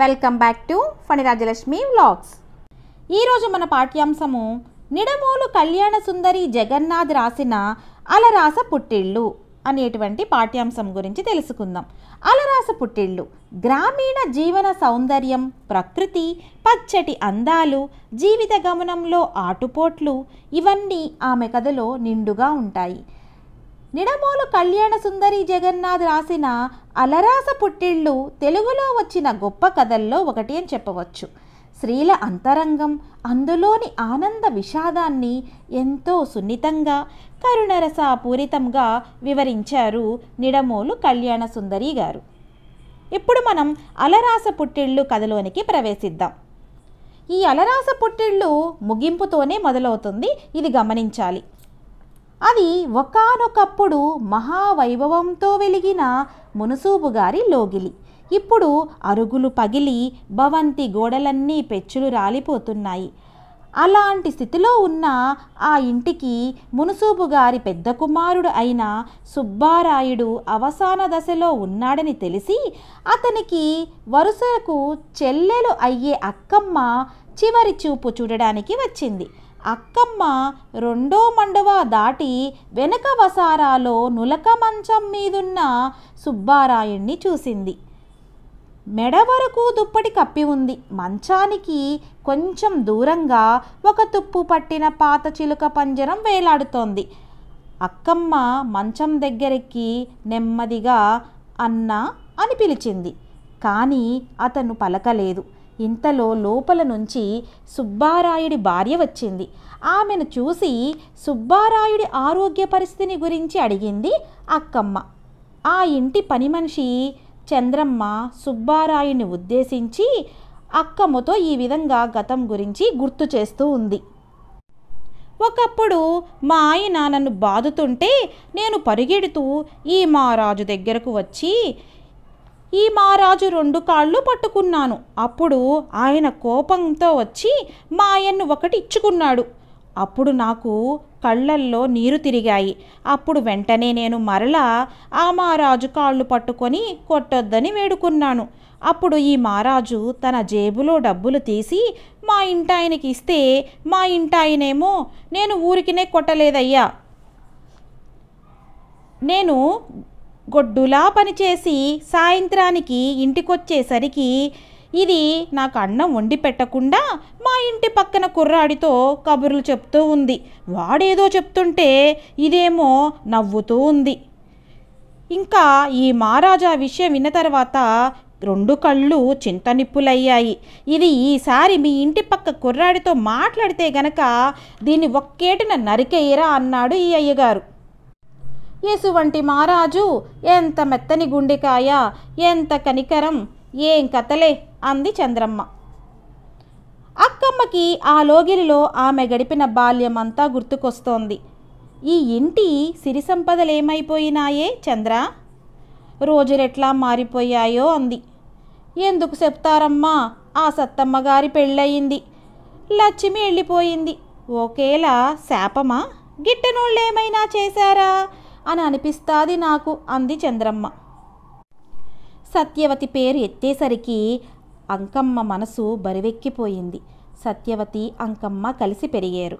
Welcome back to Phanirajalakshmi vlogs ఈరోజు మన పాఠ్యాంశము నిడమోలు కళ్యాణ సుందరి జగన్నాథ్ రాసిన అలరాస పుట్టిళ్ళు అనేటువంటి పాఠ్యాంశం గురించి తెలుసుకుందాం. అలరాస పుట్టిళ్ళు గ్రామీణ జీవన సౌందర్యం ప్రకృతి పచ్చటి అందాలు జీవిత గమనంలో ఆటుపోట్లు ఇవన్నీ ఆమె కథలో నిండుగా ఉంటాయి. నిడమోలు కళ్యాణ సుందరి జగన్నాథ్ రాసిన అలరాస పుట్టిళ్ళు తెలుగులో వచ్చిన గొప్ప కథల్లో ఒకటి అని చెప్పవచ్చు. స్త్రీల అంతరంగం అందులోని ఆనంద విషాదాన్ని ఎంతో సున్నితంగా కరుణరసపూరితంగా వివరించారు నిడమోలు కళ్యాణ సుందరి గారు. ఇప్పుడు మనం అలరాస పుట్టిళ్ళు కథలోనికి ప్రవేశిద్దాం. ఈ అలరాస పుట్టిళ్ళు ముగింపుతోనే మొదలవుతుంది. ఇది గమనించాలి. అది ఒకానొకప్పుడు మహావైభవంతో వెలిగిన మునుసూపు గారి లోగిలి. ఇప్పుడు అరుగులు పగిలి భవంతి గోడలన్నీ పెచ్చులు రాలిపోతున్నాయి. అలాంటి స్థితిలో ఉన్న ఆ ఇంటికి మునుసూపు గారి పెద్ద కుమారుడు అయిన సుబ్బారాయుడు అవసాన దశలో ఉన్నాడని తెలిసి అతనికి వరుసకు చెల్లెలు అయ్యే అక్కమ్మ చివరి చూపు చూడడానికి వచ్చింది. అక్కమ్మ రెండో మండవ దాటి వెనక వసారాలో నులక మంచం మీదున్న సుబ్బారాయుణ్ణి చూసింది. మెడ వరకు దుప్పటి కప్పి ఉంది. మంచానికి కొంచెం దూరంగా ఒక తుప్పు పట్టిన పాత చిలుక పంజరం వేలాడుతోంది. అక్కమ్మ మంచం దగ్గరికి నెమ్మదిగా అన్న అని పిలిచింది. కానీ అతను పలకలేదు. ఇంతలో లోపల నుంచి సుబ్బారాయుడి భార్య వచ్చింది. ఆమెను చూసి సుబ్బారాయుడి ఆరోగ్య పరిస్థితిని గురించి అడిగింది అక్కమ్మ. ఆ ఇంటి పని మనిషి చంద్రమ్మ సుబ్బారాయుడిని ఉద్దేశించి అక్కమ్మతో ఈ విధంగా గతం గురించి గుర్తు చేస్తూ ఉంది. ఒకప్పుడు మా ఆయన నన్ను బాదుతుంటే నేను పరిగెడుతూ ఈ మహారాజు దగ్గరకు వచ్చి ఈ మహారాజు రెండు కాళ్ళు పట్టుకున్నాను. అప్పుడు ఆయన కోపంతో వచ్చి మా ఆయన్ను ఒకటి ఇచ్చుకున్నాడు. అప్పుడు నాకు కళ్ళల్లో నీరు తిరిగాయి. అప్పుడు వెంటనే నేను మరలా ఆ మహారాజు కాళ్ళు పట్టుకొని కొట్టొద్దని వేడుకున్నాను. అప్పుడు ఈ మహారాజు తన జేబులో డబ్బులు తీసి మా ఇంటాయనకి ఇస్తే మా ఇంటాయనేమో నేను ఊరికినే కొట్టలేదయ్యా. నేను గొడ్డులా పనిచేసి సాయంత్రానికి ఇంటికొచ్చేసరికి ఇది నాకు అన్నం వండి పెట్టకుండా మా ఇంటి పక్కన కుర్రాడితో కబుర్లు చెప్తూ ఉంది. వాడేదో చెప్తుంటే ఇదేమో నవ్వుతూ ఉంది. ఇంకా ఈ మహారాజా విషయం విన్న తర్వాత రెండు కళ్ళు చింతనిప్పులయ్యాయి. ఇది ఈసారి మీ ఇంటి పక్క కుర్రాడితో మాట్లాడితే గనక దీన్ని ఒక్కేటిన నరికేయరా అన్నాడు ఈ అయ్యగారు. యేసువంటి మహారాజు ఎంత మెత్తని గుండెకాయ ఎంత కనికరం ఏం కథలే అంది చంద్రమ్మ. అక్కమ్మకి ఆ లోగిలిలో ఆమె గడిపిన బాల్యమంతా గుర్తుకొస్తోంది. ఈ ఇంటి సిరి సంపదలేమైపోయినాయే చంద్ర? రోజులెట్లా మారిపోయాయో అంది. ఎందుకు చెప్తారమ్మా? ఆ సత్తమ్మ గారి పెళ్ళయింది. లక్ష్మి వెళ్ళిపోయింది ఒకేలా శాపమా? గిట్టనోళ్ళేమైనా చేశారా? అని అనిపిస్తాది నాకు అంది చంద్రమ్మ. సత్యవతి పేరు ఎత్తేసరికి అంకమ్మ మనసు బరివెక్కిపోయింది. సత్యవతి అంకమ్మ కలిసి పెరిగారు.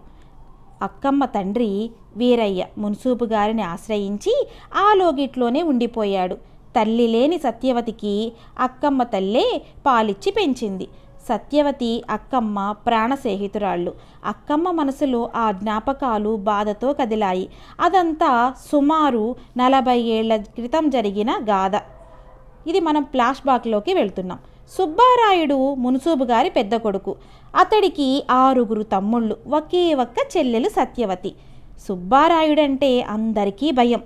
అక్కమ్మ తండ్రి వీరయ్య మున్సూపు గారిని ఆశ్రయించి ఆ లోగిట్లోనే ఉండిపోయాడు. తల్లి లేని సత్యవతికి అక్కమ్మ తల్లే పాలిచ్చి పెంచింది. సత్యవతి అక్కమ్మ ప్రాణ స్నేహితురాళ్ళు. అక్కమ్మ మనసులో ఆ జ్ఞాపకాలు బాధతో కదిలాయి. అదంతా సుమారు నలభై ఏళ్ళ క్రితం జరిగిన గాథ. ఇది మనం ఫ్లాష్ బ్యాక్లోకి వెళ్తున్నాం. సుబ్బారాయుడు మునుసూబు గారి పెద్ద కొడుకు. అతడికి ఆరుగురు తమ్ముళ్ళు ఒకే ఒక్క చెల్లెలు సత్యవతి. సుబ్బారాయుడంటే అందరికీ భయం.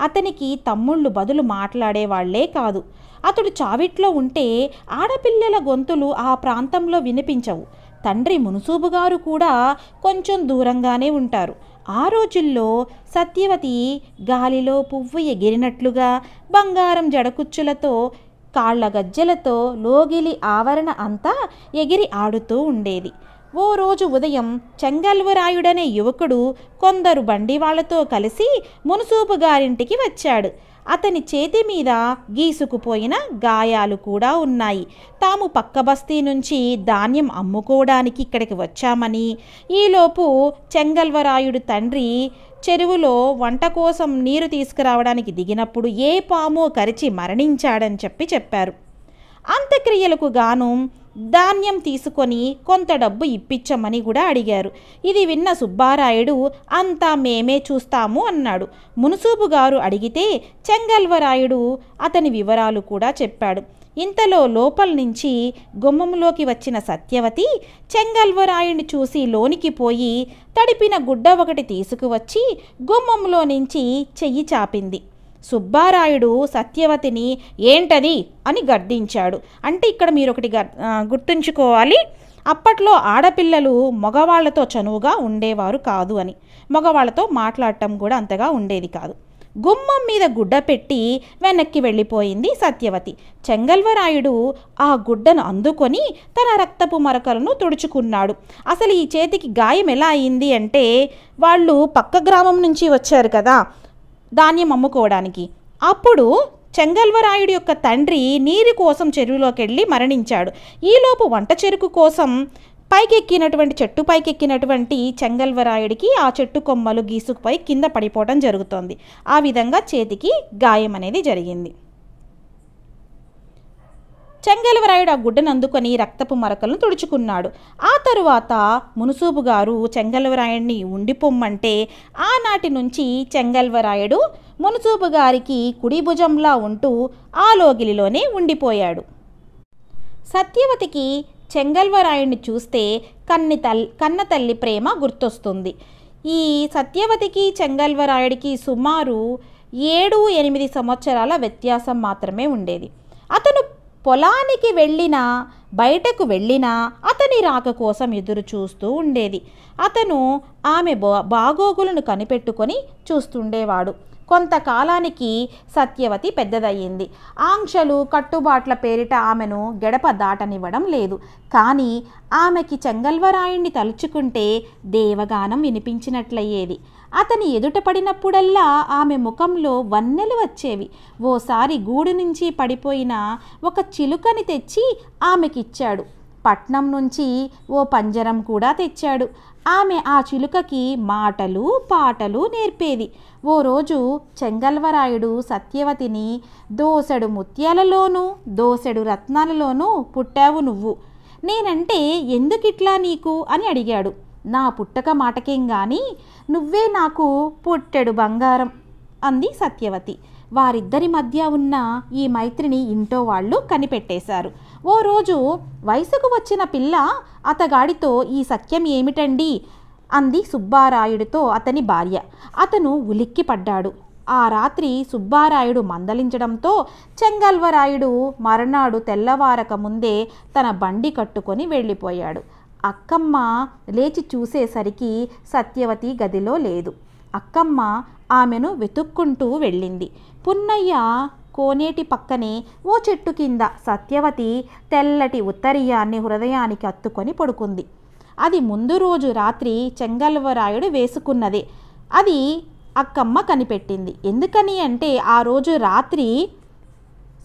అతనికి తమ్ముళ్ళు బదులు మాట్లాడేవాళ్ళే కాదు. అతడు చావిట్లో ఉంటే ఆడపిల్లల గొంతులు ఆ ప్రాంతంలో వినిపించవు. తండ్రి మునుసూబు గారు కూడా కొంచెం దూరంగానే ఉంటారు. ఆ రోజుల్లో సత్యవతి గాలిలో పువ్వు ఎగిరినట్లుగా బంగారం జడకుచ్చులతో కాళ్ళ గజ్జెలతో లోగిలి ఆవరణ అంతా ఎగిరి ఆడుతూ ఉండేది. ఓ రోజు ఉదయం చెంగల్వరాయుడనే యువకుడు కొందరు బండి వాళ్ళతో కలిసి మునుసూపు గారింటికి వచ్చాడు. అతని చేతి మీద గీసుకుపోయిన గాయాలు కూడా ఉన్నాయి. తాము పక్క బస్తీ నుంచి ధాన్యం అమ్ముకోవడానికి ఇక్కడికి వచ్చామని ఈలోపు చెంగల్వరాయుడు తండ్రి చెరువులో వంట కోసం నీరు తీసుకురావడానికి దిగినప్పుడు ఏ పామో కరిచి మరణించాడని చెప్పి చెప్పారు. అంత్యక్రియలకు గాను ధాన్యం తీసుకొని కొంత డబ్బు ఇప్పించమని కూడా అడిగారు. ఇది విన్న సుబ్బారాయుడు అంతా మేమే చూస్తాము అన్నాడు. మునుసూపు గారు అడిగితే చెంగల్వరాయుడు అతని వివరాలు కూడా చెప్పాడు. ఇంతలో లోపల నుంచి గుమ్మంలోకి వచ్చిన సత్యవతి చెంగల్వరాయుడిని చూసి లోనికి పోయి తడిపిన గుడ్డ ఒకటి తీసుకువచ్చి గుమ్మంలో నుంచి చెయ్యి చాపింది. సుబ్బారాయుడు సత్యవతిని ఏంటది అని గర్దించాడు అంటే ఇక్కడ మీరు ఒకటి గుర్తుంచుకోవాలి. అప్పట్లో ఆడపిల్లలు మగవాళ్ళతో చనువుగా ఉండేవారు కాదు అని. మగవాళ్ళతో మాట్లాడటం కూడా అంతగా ఉండేది కాదు. గుమ్మం మీద గుడ్డ పెట్టి వెనక్కి వెళ్ళిపోయింది సత్యవతి. చెంగల్వరాయుడు ఆ గుడ్డను అందుకొని తన రక్తపు మరకలను తుడుచుకున్నాడు. అసలు ఈ చేతికి గాయం ఎలా అయింది అంటే వాళ్ళు పక్క గ్రామం నుంచి వచ్చారు కదా ధాన్యం అమ్ముకోవడానికి. అప్పుడు చెంగల్వరాయుడి యొక్క తండ్రి నీరు కోసం చెరువులోకి వెళ్ళి మరణించాడు. ఈలోపు వంట చెరుకు కోసం పైకెక్కినటువంటి చెట్టు పైకెక్కినటువంటి చెంగల్వరాయుడికి ఆ చెట్టు కొమ్మలు గీసుకుపోయి కింద పడిపోవడం జరుగుతోంది. ఆ విధంగా చేతికి గాయం అనేది జరిగింది. చెంగల్వరాయుడు ఆ గుడ్డను అందుకొని రక్తపు మరకలను తుడుచుకున్నాడు. ఆ తరువాత మునుసూబు గారు చెంగల్వరాయుడిని ఉండిపోమ్మంటే ఆనాటి నుంచి చెంగల్వరాయుడు మునుసూబు గారికి కుడి భుజంలా ఉంటూ ఆ లోగిలిలోనే ఉండిపోయాడు. సత్యవతికి చెంగల్వరాయుడిని చూస్తే కన్ని తల్ కన్న తల్లి ప్రేమ గుర్తొస్తుంది. ఈ సత్యవతికి చెంగల్వరాయుడికి సుమారు ఏడు ఎనిమిది సంవత్సరాల వ్యత్యాసం మాత్రమే ఉండేది. అతను పొలానికి వెళ్ళినా బయటకు వెళ్ళినా అతని రాక కోసం ఎదురు చూస్తూ ఉండేది. అతను ఆమె బాగోగులను కనిపెట్టుకొని చూస్తుండేవాడు. కొంతకాలానికి సత్యవతి పెద్దదయ్యింది. ఆంక్షలు కట్టుబాట్ల పేరిట ఆమెను గడప దాటనివ్వడం లేదు. కానీ ఆమెకి చెంగల్వరాయుణ్ణి తలుచుకుంటే దేవగానం వినిపించినట్లయ్యేది. అతని ఎదుట పడినప్పుడల్లా ఆమె ముఖంలో వన్నెలు వచ్చేవి. ఓసారి గూడు నుంచి పడిపోయిన ఒక చిలుకని తెచ్చి ఆమెకిచ్చాడు. పట్నం నుంచి ఓ పంజరం కూడా తెచ్చాడు. ఆమె ఆ చిలుకకి మాటలు పాటలు నేర్పేది. ఓ రోజు చెంగల్వరాయుడు సత్యవతిని దోసెడు ముత్యాలలోనూ దోసెడు రత్నాలలోనూ పుట్టావు నువ్వు. నేనంటే ఎందుకిట్లా నీకు? అని అడిగాడు. నా పుట్టక మాటకేం గాని నువ్వే నాకు పుట్టెడు బంగారం అంది సత్యవతి. వారిద్దరి మధ్య ఉన్న ఈ మైత్రిని ఇంటో వాళ్ళు కనిపెట్టేశారు. ఓ రోజు వయసుకు వచ్చిన పిల్ల అతగాడితో ఈ సత్యం ఏమిటండి? అంది సుబ్బారాయుడితో అతని భార్య. అతను ఉలిక్కి పడ్డాడు. ఆ రాత్రి సుబ్బారాయుడు మందలించడంతో చెంగల్వరాయుడు మర్నాడు తెల్లవారక ముందే తన బండి కట్టుకొని వెళ్ళిపోయాడు. అక్కమ్మ లేచి చూసేసరికి సత్యవతి గదిలో లేదు. అక్కమ్మ ఆమెను వెతుక్కుంటూ వెళ్ళింది. పున్నయ్య కోనేటి పక్కనే ఓ చెట్టు కింద సత్యవతి తెల్లటి ఉత్తరీయాన్ని హృదయానికి అత్తుకొని పడుకుంది. అది ముందు రోజు రాత్రి చెంగల్వరాయుడు వేసుకున్నదే. అది అక్కమ్మ కనిపెట్టింది. ఎందుకని అంటే ఆ రోజు రాత్రి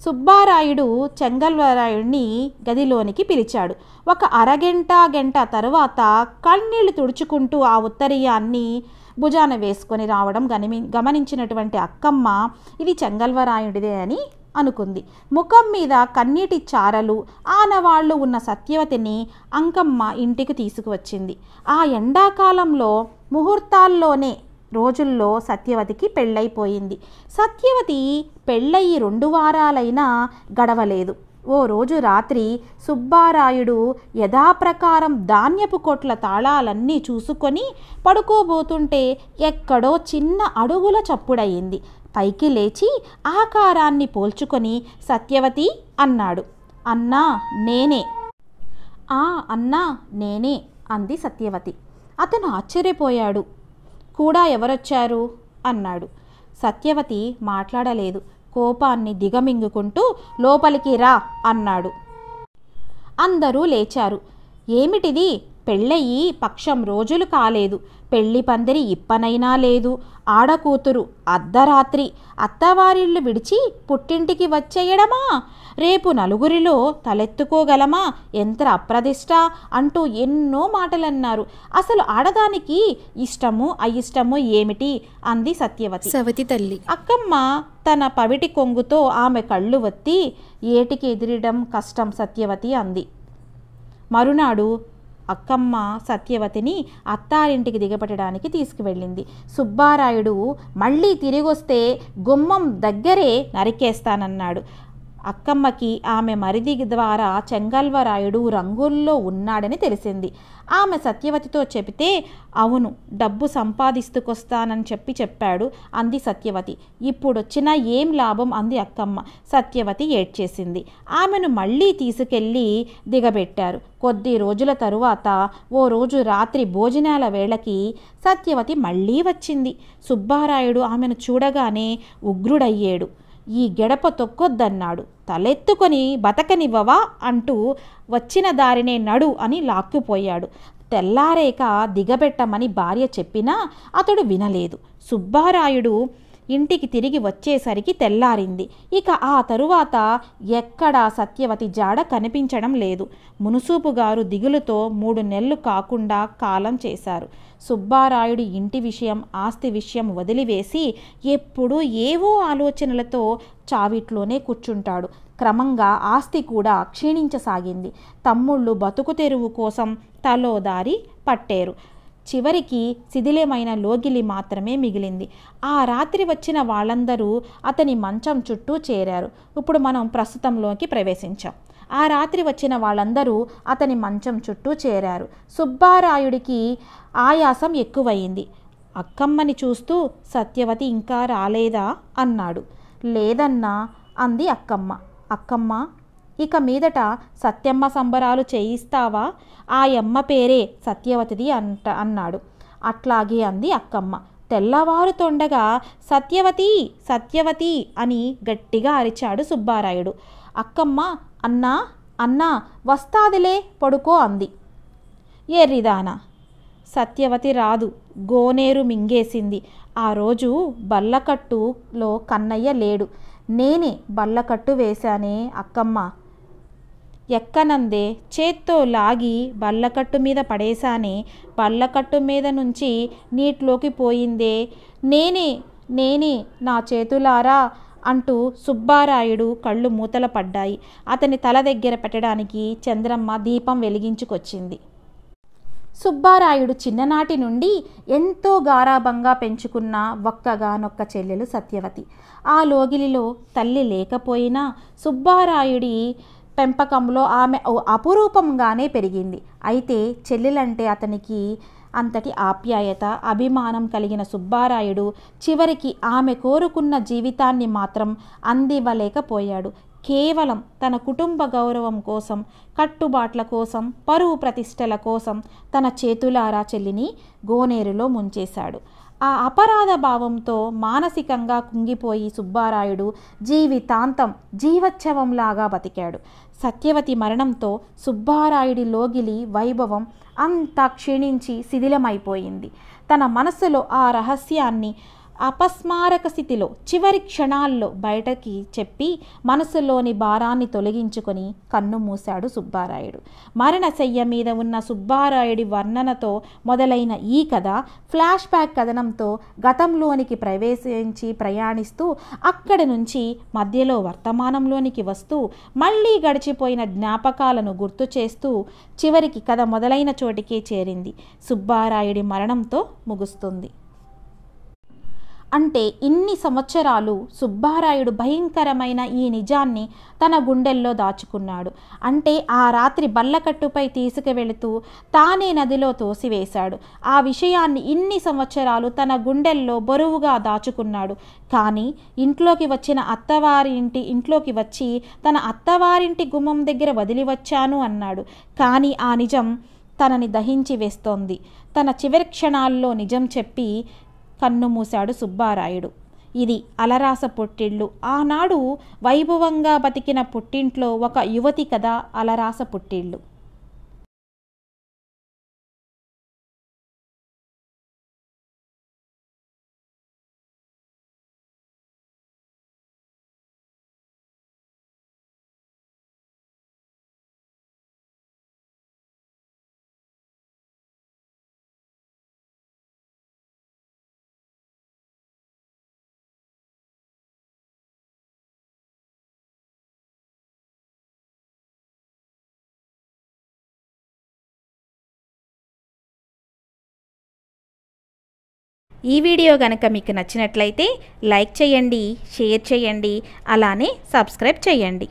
సుబ్బారాయుడు చెంగల్వరాయుడిని గదిలోనికి పిలిచాడు. ఒక అరగంట గంట తరువాత కన్నీళ్ళు తుడుచుకుంటూ ఆ ఉత్తరీయాన్ని భుజాన వేసుకొని రావడం గమని గమనించినటువంటి అక్కమ్మ ఇది చెంగల్వరాయుడిదే అని అనుకుంది. ముఖం మీద కన్నీటి చారలు ఆనవాళ్ళు ఉన్న సత్యవతిని అంకమ్మ ఇంటికి తీసుకువచ్చింది. ఆ ఎండాకాలంలో ముహూర్తాల్లోనే రోజుల్లో సత్యవతికి పెళ్ళైపోయింది. సత్యవతి పెళ్ళయి రెండు వారాలైనా గడవలేదు. ఓ రోజు రాత్రి సుబ్బారాయుడు యథాప్రకారం ధాన్యపు కొట్ల తాళాలన్నీ చూసుకొని పడుకోబోతుంటే ఎక్కడో చిన్న అడుగుల చప్పుడయింది. పైకి లేచి ఆకారాన్ని పోల్చుకొని సత్యవతి అన్నాడు. అన్నా నేనే. ఆ అన్నా నేనే అంది సత్యవతి. అతను ఆశ్చర్యపోయాడు. కూడా ఎవరొచ్చారు? అన్నాడు. సత్యవతి మాట్లాడలేదు. కోపాన్ని దిగమింగుకుంటూ లోపలికి రా అన్నాడు. అందరూ లేచారు. ఏమిటిది? పెళ్ళయి పక్షం రోజులు కాలేదు. పెళ్ళి పందిరి ఇప్పనైనా లేదు. ఆడకూతురు అర్ధరాత్రి అత్తవారిళ్ళు విడిచి పుట్టింటికి వచ్చేయడమా? రేపు నలుగురిలో తలెత్తుకోగలమా? ఎంత అప్రదిష్ట అంటూ ఎన్నో మాటలన్నారు. అసలు ఆడదానికి ఇష్టము అయిష్టము ఏమిటి? అంది సత్యవతి. సవతి తల్లి. అక్కమ్మ తన పవిటి కొంగుతో ఆమె కళ్ళు వత్తి ఏటికి ఎదిరడం కష్టం సత్యవతి అంది. మరునాడు అక్కమ్మ సత్యవతిని అత్తారింటికి దిగబెట్టడానికి తీసుకువెళ్ళింది. సుబ్బారాయుడు మళ్ళీ తిరిగొస్తే గుమ్మం దగ్గరే నరికేస్తానన్నాడు. అక్కమ్మకి ఆమె మరిది ద్వారా చెంగల్వరాయుడు రంగుల్లో ఉన్నాడని తెలిసింది. ఆమె సత్యవతితో చెబితే అవును డబ్బు సంపాదిస్తుకొస్తానని చెప్పి చెప్పాడు అంది సత్యవతి. ఇప్పుడొచ్చినా ఏం లాభం? అంది అక్కమ్మ. సత్యవతి ఏడ్చేసింది. ఆమెను మళ్ళీ తీసుకెళ్ళి దిగబెట్టారు. కొద్ది రోజుల తరువాత ఓ రోజు రాత్రి భోజనాల వేళకి సత్యవతి మళ్ళీ వచ్చింది. సుబ్బారాయుడు ఆమెను చూడగానే ఉగ్రుడయ్యాడు. ఈ గెడప తొక్కొద్దన్నాడు. తలెత్తుకొని బతకనివ్వవా అంటూ వచ్చిన దారినే నడు అని లాక్కుపోయాడు. తెల్లారేక దిగబెట్టమని భార్య చెప్పినా అతడు వినలేదు. సుబ్బారాయుడు ఇంటికి తిరిగి వచ్చేసరికి తెల్లారింది. ఇక ఆ తరువాత ఎక్కడా సత్యవతి జాడ కనిపించడం లేదు. మునుసూపు గారు దిగులుతో మూడు నెలలు కాకుండా కాలం చేశారు. సుబ్బారాయుడు ఇంటి విషయం ఆస్తి విషయం వదిలివేసి ఎప్పుడూ ఏవో ఆలోచనలతో చావిట్లోనే కూర్చుంటాడు. క్రమంగా ఆస్తి కూడా క్షీణించసాగింది. తమ్ముళ్ళు బతుకు తెరువు కోసం తలో దారి పట్టేరు. చివరికి శిథిలమైన లోగిలి మాత్రమే మిగిలింది. ఆ రాత్రి వచ్చిన వాళ్ళందరూ అతని మంచం చుట్టూ చేరారు. ఇప్పుడు మనం ప్రస్తుతంలోకి ప్రవేశించాం. ఆ రాత్రి వచ్చిన వాళ్ళందరూ అతని మంచం చుట్టూ చేరారు. సుబ్బారాయుడికి ఆయాసం ఎక్కువయింది అక్కమ్మని చూస్తూ సత్యవతి ఇంకా రాలేదా? అన్నాడు. లేదన్నా అంది అక్కమ్మ. అక్కమ్మ ఇక మీదట సత్యమ్మ సంబరాలు చేయిస్తావా? ఆ యమ్మ పేరే సత్యవతిది అంట అన్నాడు. అట్లాగే అంది అక్కమ్మ. తెల్లవారుతోండగా సత్యవతి సత్యవతి అని గట్టిగా అరిచాడు సుబ్బారాయుడు. అక్కమ్మ అన్నా అన్నా వస్తాదిలే పడుకో అంది. ఎర్రిదానా. సత్యవతి రాదు గోనేరు మింగేసింది. ఆ రోజు బల్లకట్టులో కన్నయ్య లేడు. నేనే బల్లకట్టు వేశానే అక్కమ్మ. ఎక్కనందే చేత్తో లాగి బల్లకట్టు మీద పడేశానే బల్లకట్టు మీద నుంచి నీటిలోకి పోయిందే. నేనే నేనే నా చేతులారా అంటూ సుబ్బారాయుడు కళ్ళు మూతల పడ్డాయి. అతని తల దగ్గర పెట్టడానికి చంద్రమ్మ దీపం వెలిగించుకొచ్చింది. సుబ్బారాయుడు చిన్ననాటి నుండి ఎంతో గారాభంగా పెంచుకున్న ఒక్కగానొక్క చెల్లెలు సత్యవతి. ఆ లోగిలిలో తల్లి లేకపోయినా సుబ్బారాయుడి పెంపకంలో ఆమె ఓ అపురూపంగానే పెరిగింది. అయితే చెల్లెలంటే అతనికి అంతటి ఆప్యాయత అభిమానం కలిగిన సుబ్బారాయుడు చివరికి ఆమె కోరుకున్న జీవితాన్ని మాత్రం అందివ్వలేకపోయాడు. కేవలం తన కుటుంబ గౌరవం కోసం కట్టుబాట్ల కోసం పరువు ప్రతిష్టల కోసం తన చేతులారా చెల్లిని గోనేరులో ముంచేశాడు. ఆ అపరాధ భావంతో మానసికంగా కుంగిపోయి సుబ్బారాయుడు జీవితాంతం జీవోత్సవంలాగా బతికాడు. సత్యవతి మరణంతో సుబ్బారాయుడి లోగిలి వైభవం అంతా క్షీణించి శిథిలమైపోయింది. తన మనసులో ఆ రహస్యాన్ని అపస్మారక స్థితిలో చివరి క్షణాల్లో బయటకి చెప్పి మనసులోని భారాన్ని తొలగించుకొని కన్ను మూశాడు సుబ్బారాయుడు. మరణశయ్య మీద ఉన్న సుబ్బారాయుడి వర్ణనతో మొదలైన ఈ కథ ఫ్లాష్ బ్యాక్ కథనంతో గతంలోనికి ప్రవేశించి ప్రయాణిస్తూ అక్కడి నుంచి మధ్యలో వర్తమానంలోనికి వస్తూ మళ్ళీ గడిచిపోయిన జ్ఞాపకాలను గుర్తు చేస్తూ చివరికి కథ మొదలైన చోటికే చేరింది. సుబ్బారాయుడి మరణంతో ముగుస్తుంది. అంటే ఇన్ని సంవత్సరాలు సుబ్బారాయుడు భయంకరమైన ఈ నిజాన్ని తన గుండెల్లో దాచుకున్నాడు. అంటే ఆ రాత్రి బల్లకట్టుపై తీసుకువెళుతూ తానే నదిలో తోసివేశాడు. ఆ విషయాన్ని ఇన్ని సంవత్సరాలు తన గుండెల్లో బరువుగా దాచుకున్నాడు. కానీ ఇంట్లోకి వచ్చిన అత్తవారి ఇంటి ఇంట్లోకి వచ్చి తన అత్తవారింటి గుమ్మం దగ్గర వదిలి వచ్చాను అన్నాడు. కానీ ఆ నిజం తనని దహించి వేస్తోంది. తన చివరి క్షణాల్లో నిజం చెప్పి కన్ను మూశాడు సుబ్బారాయుడు. ఇది అలరాస పుట్టిళ్ళు ఆనాడు వైభవంగా బతికిన పుట్టింట్లో ఒక యువతి కథ అలరాస పుట్టిళ్ళు ఈ వీడియో కనుక మీకు నచ్చినట్లయితే లైక్ చేయండి షేర్ చేయండి అలానే సబ్స్క్రైబ్ చేయండి.